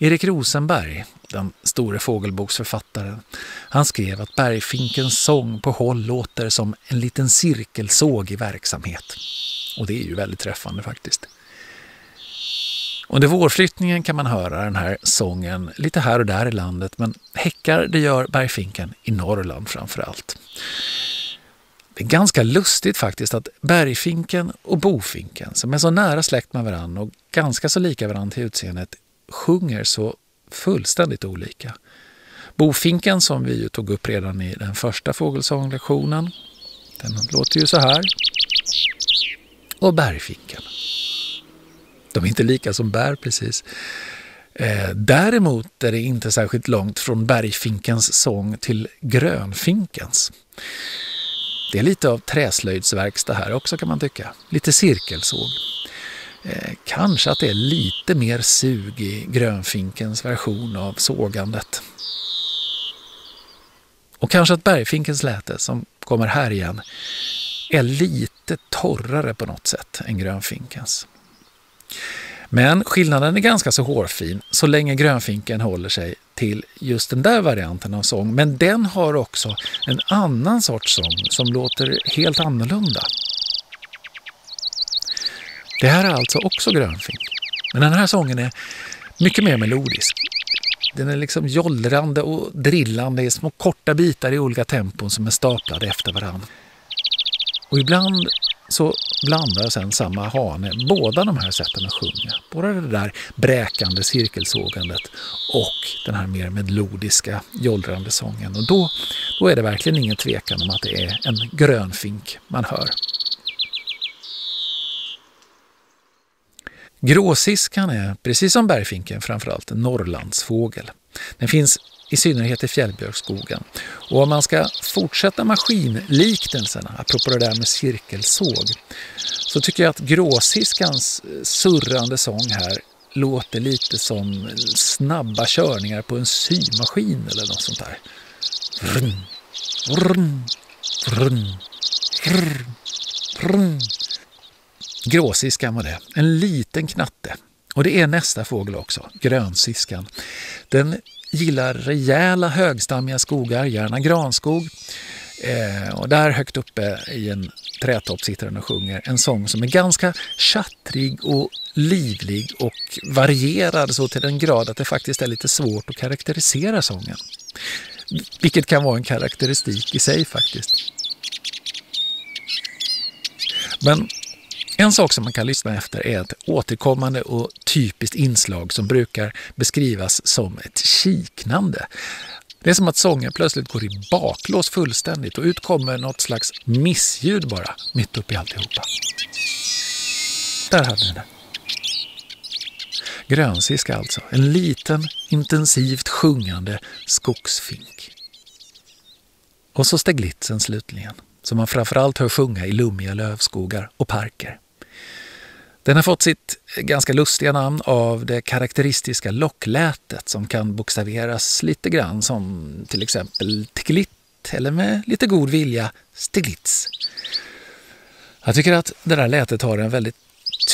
Erik Rosenberg, den store fågelboksförfattaren, han skrev att bergfinkens sång på håll låter som en liten cirkelsåg i verksamhet. Och det är ju väldigt träffande faktiskt. Under vårflyttningen kan man höra den här sången lite här och där i landet men häckar det gör bergfinken i Norrland framför allt. Det är ganska lustigt faktiskt att bergfinken och bofinken som är så nära släkt med varandra och ganska så lika varandra till utseendet sjunger så fullständigt olika. Bofinken som vi ju tog upp redan i den första fågelsånglektionen, den låter ju så här. Och bergfinken. De är inte lika som bär precis. Eh, däremot är det inte särskilt långt från bergfinkens sång till grönfinkens. Det är lite av träslöjdsverkstad här också kan man tycka. Lite cirkelsåg. Eh, kanske att det är lite mer sug i grönfinkens version av sågandet. Och kanske att bergfinkens läte, som kommer här igen, är lite torrare på något sätt än grönfinkens. Men skillnaden är ganska så hårfin så länge grönfinken håller sig till just den där varianten av sång. Men den har också en annan sorts sång som låter helt annorlunda. Det här är alltså också grönfink. Men den här sången är mycket mer melodisk. Den är liksom jollrande och drillande i små korta bitar i olika tempon som är staplade efter varandra. Och ibland så blandar sen samma hane båda de här sätten att sjunga. Både det där bräkande cirkelsågandet och den här mer melodiska jollrande sången. Och då, då är det verkligen ingen tvekan om att det är en grönfink man hör. Gråsiskan är, precis som bergfinken, framförallt en Norrlandsfågel. Den finns i synnerhet i fjällbjörkskogen. Och om man ska fortsätta maskinliknelserna, apropå det där med cirkelsåg, så tycker jag att gråsiskans eh, surrande sång här låter lite som eh, snabba körningar på en symaskin eller något sånt där. Vrn, vrn, vrn, vrn, vrn. Gråsiskan var det, en liten knatte. Och det är nästa fågel också, grönsiskan. Den gillar rejäla högstammiga skogar, gärna granskog. Eh, och där högt uppe i en trädtopp sitter den och sjunger en sång som är ganska chattrig och livlig och varierad så till den grad att det faktiskt är lite svårt att karaktärisera sången. Vilket kan vara en karaktäristik i sig faktiskt. Men en sak som man kan lyssna efter är ett återkommande och typiskt inslag som brukar beskrivas som ett kiknande. Det är som att sången plötsligt går i baklås fullständigt och ut kommer något slags missljud bara mitt uppe i alltihopa. Där hade ni det. Grönsiska alltså, en liten intensivt sjungande skogsfink. Och så steglitsen slutligen, som man framförallt hör sjunga i lummiga lövskogar och parker. Den har fått sitt ganska lustiga namn av det karaktäristiska locklätet som kan bokstaveras lite grann som till exempel tickelitt eller med lite god vilja stiglitz. Jag tycker att det där lätet har en väldigt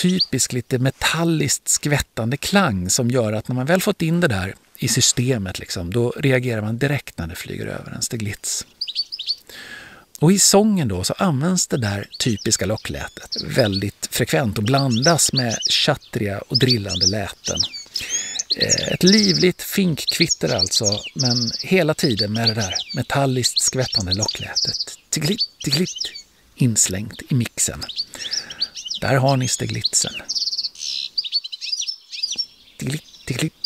typisk lite metalliskt skvättande klang som gör att när man väl fått in det där i systemet liksom, då reagerar man direkt när det flyger över en stiglitz. Och i sången då så används det där typiska locklätet väldigt frekvent och blandas med chattriga och drillande läten. Eh, ett livligt finkkvitter alltså, men hela tiden med det där metalliskt skvättande locklätet. Tiglitt, tiglitt, inslängt i mixen. Där har ni steglitsen. Tiglitt, tiglitt,